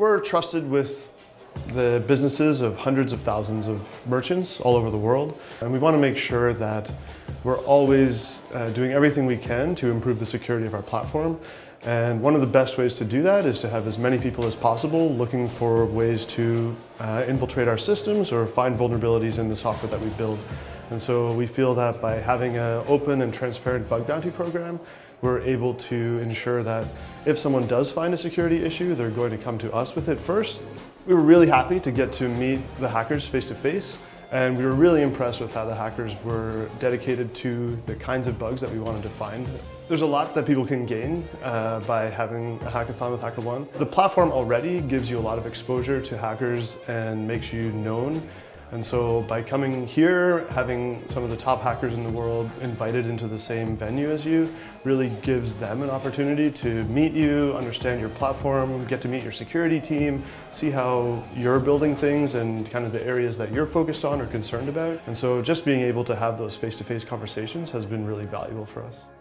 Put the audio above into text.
We're trusted with the businesses of hundreds of thousands of merchants all over the world. And we want to make sure that we're always uh, doing everything we can to improve the security of our platform. And one of the best ways to do that is to have as many people as possible looking for ways to uh, infiltrate our systems or find vulnerabilities in the software that we build. And so we feel that by having an open and transparent bug bounty program, we're able to ensure that if someone does find a security issue, they're going to come to us with it first. We were really happy to get to meet the hackers face to face. And we were really impressed with how the hackers were dedicated to the kinds of bugs that we wanted to find. There's a lot that people can gain uh, by having a hackathon with HackerOne. The platform already gives you a lot of exposure to hackers and makes you known and so by coming here, having some of the top hackers in the world invited into the same venue as you really gives them an opportunity to meet you, understand your platform, get to meet your security team, see how you're building things and kind of the areas that you're focused on or concerned about. And so just being able to have those face-to-face -face conversations has been really valuable for us.